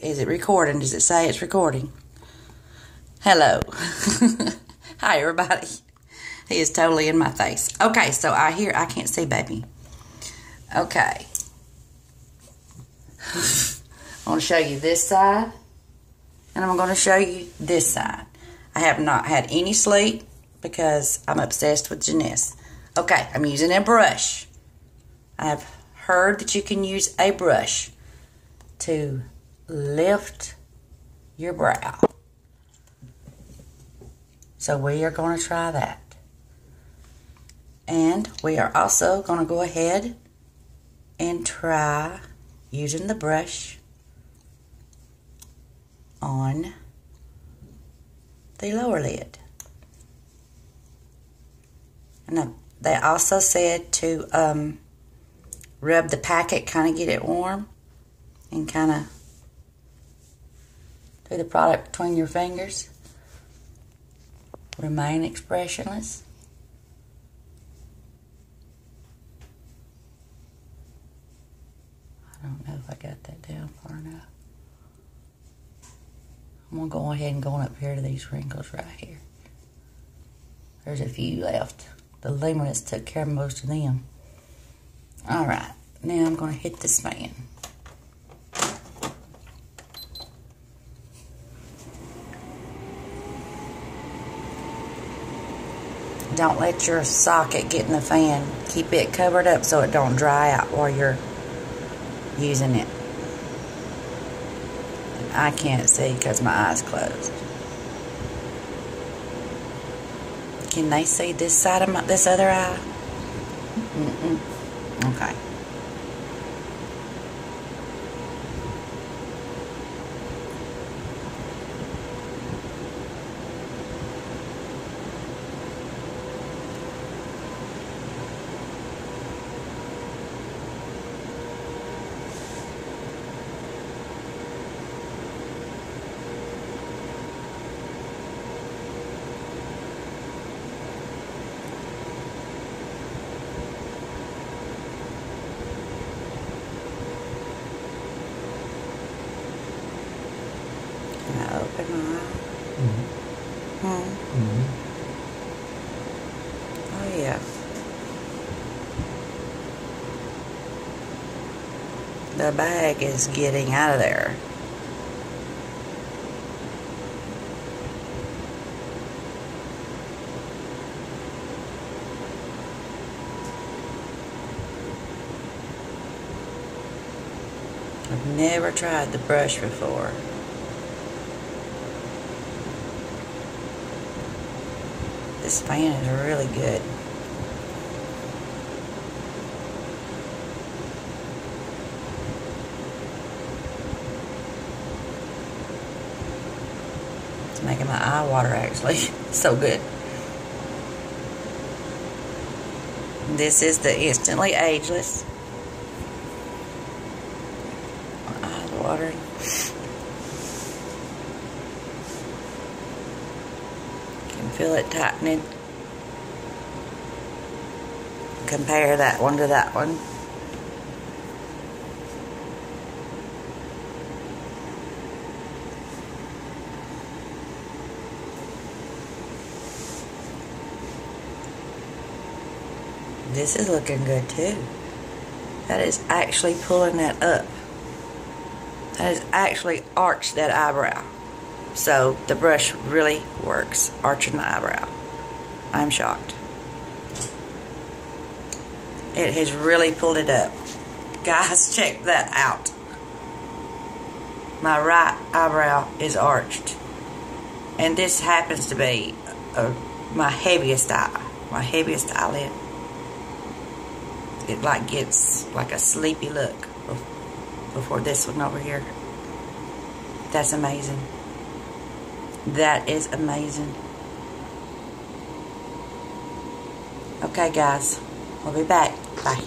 Is it recording? Does it say it's recording? Hello. Hi, everybody. He is totally in my face. Okay, so I hear, I can't see, baby. Okay. I want to show you this side, and I'm going to show you this side. I have not had any sleep because I'm obsessed with Jeunesse. Okay, I'm using a brush. I've heard that you can use a brush to lift your brow. So we are going to try that. And we are also going to go ahead and try using the brush on the lower lid. And they also said to um, rub the packet, kind of get it warm, and kind of do the product between your fingers. Remain expressionless. I don't know if I got that down far enough. I'm going to go ahead and go on up here to these wrinkles right here. There's a few left. The Luminesce took care of most of them. All right, now I'm going to hit this fan. Don't let your socket get in the fan. Keep it covered up so it don't dry out while you're using it. I can't see because my eyes closed. Can they see this side of my, this other eye? Mm-mm. Okay. Can I open my eye? Mm-hmm. Hmm. Mm-hmm. Oh, yeah. The bag is getting out of there. I've never tried the brush before. This fan is really good. It's making my eye water actually. so good. This is the instantly ageless. My eyes watering. Can feel it tightening. Compare that one to that one. This is looking good too. That is actually pulling that up. That is actually arched that eyebrow. So the brush really works, arching the eyebrow. I'm shocked. It has really pulled it up. Guys, check that out. My right eyebrow is arched. And this happens to be uh, my heaviest eye, my heaviest eyelid. It like gets like a sleepy look before this one over here. That's amazing. That is amazing. Okay, guys. We'll be back. Bye.